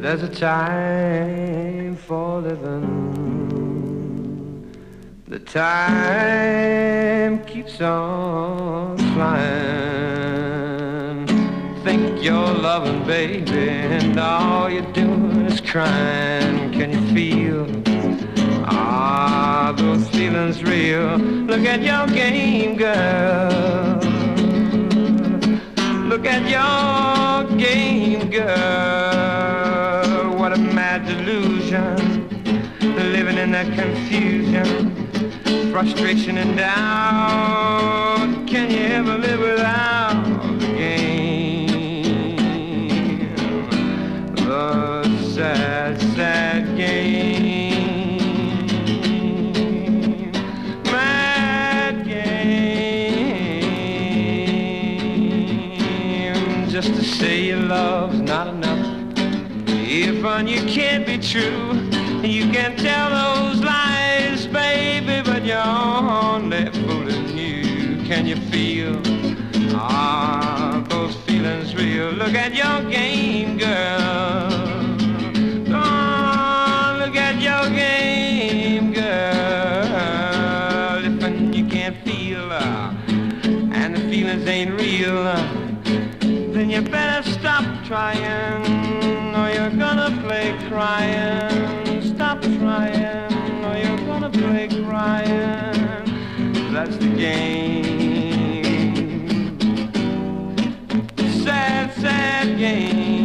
There's a time for living. The time keeps on flying. Think you're loving, baby, and all you're doing is crying. Can you feel? Ah, those feelings real. Look at your game, girl. Look at your game, girl. What a delusion. Living in that confusion, frustration and doubt. Can you ever live without the game? The sad, sad game. Mad game. Just to say your love's not enough. If on you can't be true, you can tell those lies, baby, but you're only fooling you. Can you feel? Ah, those feelings real. Look at your game, girl. Look at your game, girl. If you can't feel, and the feelings ain't real, then you better stop trying, crying. Stop trying, or you're gonna break crying. That's the game. Sad, sad game.